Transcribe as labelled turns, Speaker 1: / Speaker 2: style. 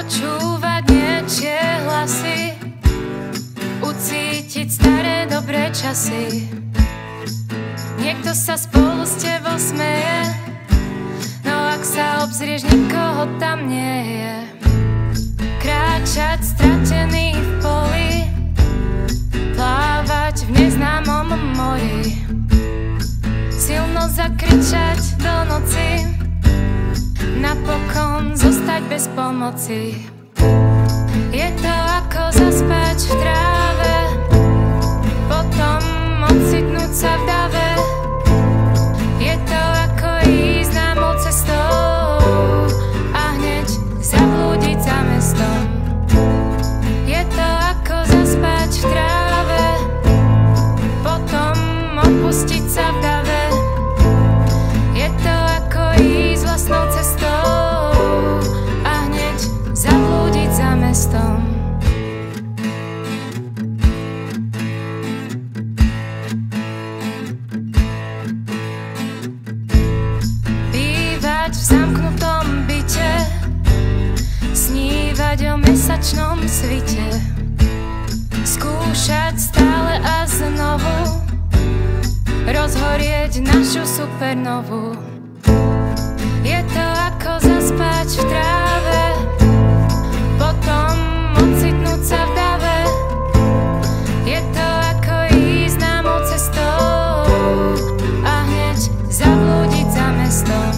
Speaker 1: počúvať niečie hlasy, ucítiť staré dobré časy. Niekto sa spolu s tebou smeje, no ak sa obzrieš, nikoho tam nie je. Kráčať stratený v poli, plávať v neznámom mori. Silno zakričať do noci, napokon zo zostať bez pomoci. Je to ako zaspať v vidieť našu supernovu. Je to ako zaspať v tráve Potom ocitnúť sa v dave. Je to ako ísť známou cestou A hneď zablúdiť za mestom.